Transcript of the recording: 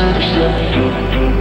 I'm Thank you.